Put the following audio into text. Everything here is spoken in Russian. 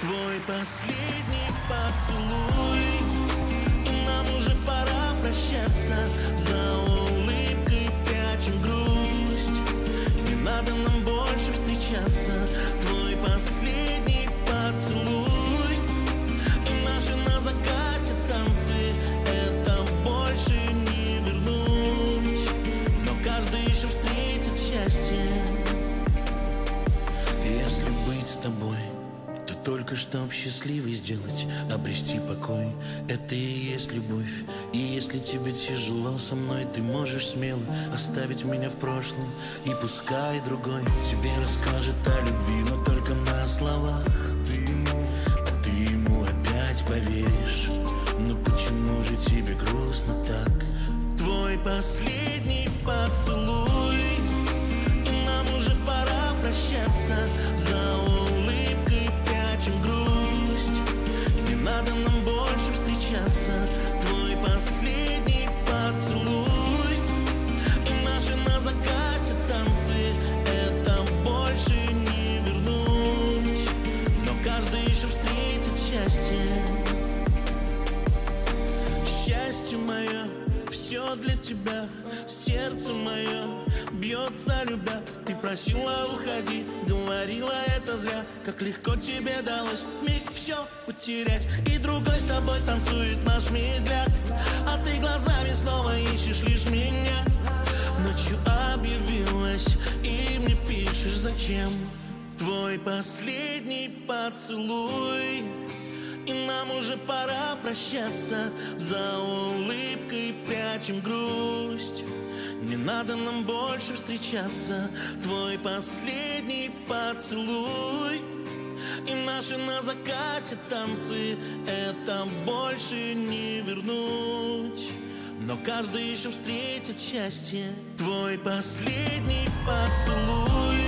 Твой последний поцелуй только чтоб счастливой сделать, обрести покой. Это и есть любовь. И если тебе тяжело со мной Ты можешь смело оставить меня в прошлом. И пускай другой тебе расскажет о любви Но для тебя. Сердце мое бьется, любя. Ты просила уходи, говорила это зря. Как легко тебе далось миг все потерять. И другой с тобой танцует наш медляк. А ты глазами снова ищешь лишь меня. Ночью объявилась и мне пишешь зачем Твой последний поцелуй и нам уже пора прощаться. За улыбкой прячем грусть. Не надо нам больше встречаться. Твой последний поцелуй. И наши на закате танцы. Это больше не вернуть. Но каждый еще встретит счастье. Твой последний поцелуй